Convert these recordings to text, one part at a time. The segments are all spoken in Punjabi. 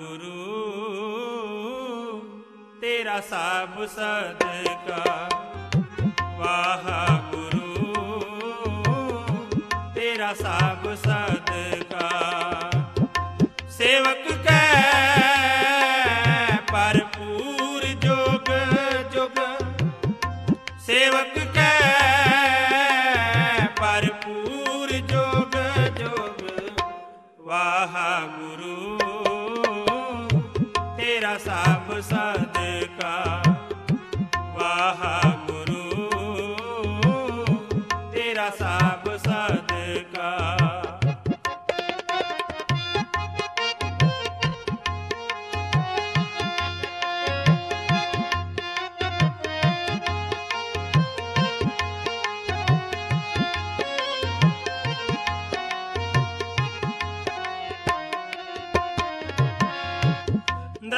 ਗੁਰੂ ਤੇਰਾ ਸਭ ਸਦਕਾ। ਵਾਹਿਗੁਰੂ ਤੇਰਾ ਸਭ ਸਦਕਾ। ਸੇਵਕ ਕੈ ਭਰਪੂਰ ਜੋਗ ਜੁਗ। ਸੇਵਕ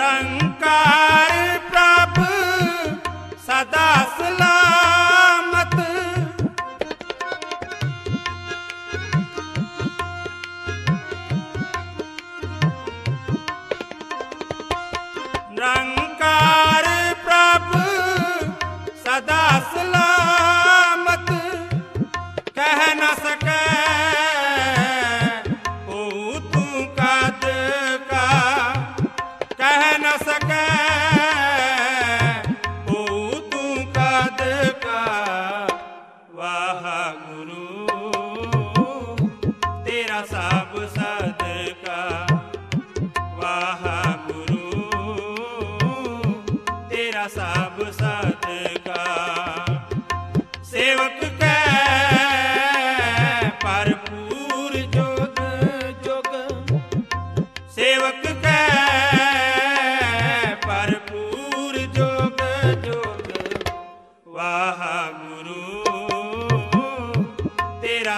arrancar. ਸਕੈ ਉਹ ਤੂੰ ਕਦ ਕਾ ਵਾਹਿਗੁਰੂ ਤੇਰਾ ਸਭ ਸਦਕਾ ਵਾਹਿਗੁਰੂ ਤੇਰਾ ਸਭ ਸਦਕਾ ਸੇਵਕ ਕੈ ਭਰਪੂਰ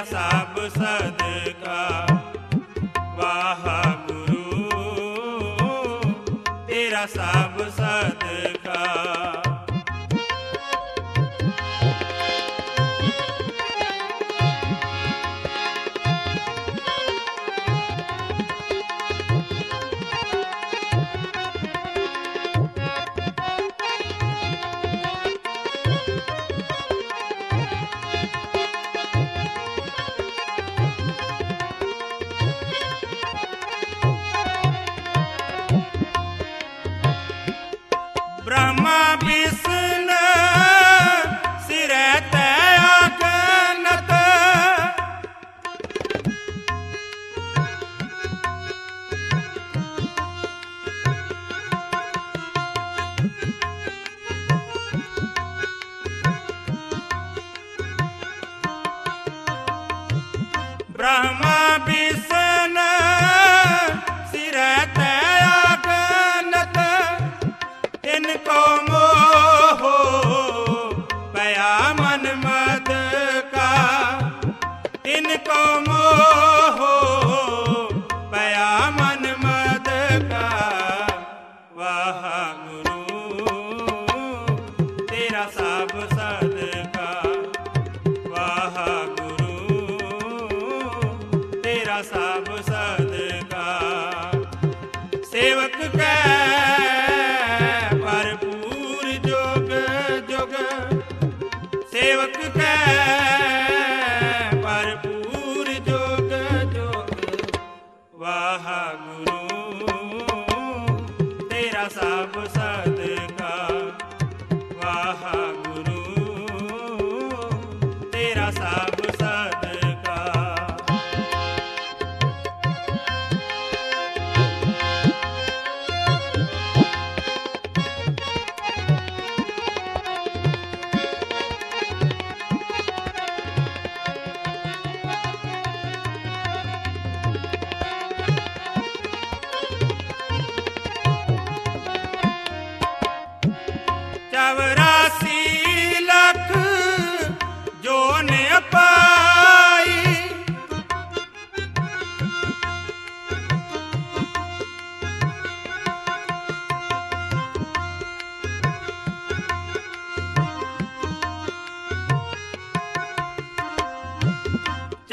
ਸਭ ਸਦਕਾ my ਤੇਰਾ ਸਭ ਸਦਕਾ। ਸੇਵਕ ਕੈ ਭਰਪੂਰ ਜੋਗ ਜੁਗ। ਸੇਵਕ ਕੈ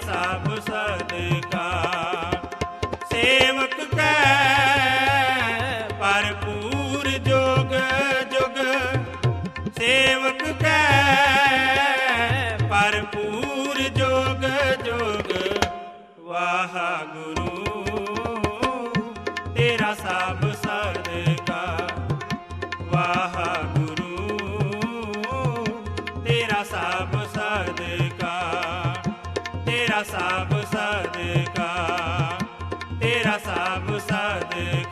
ਸਭ ਸਦਕਾ ਸੇਵਕ ਭਰਪੂਰ ਜੋਗ। ਸੇਵਕ ਕੈ ਸਭ ਸਦਕਾ ਤੇਰਾ ਸਭ ਸਦਕਾ।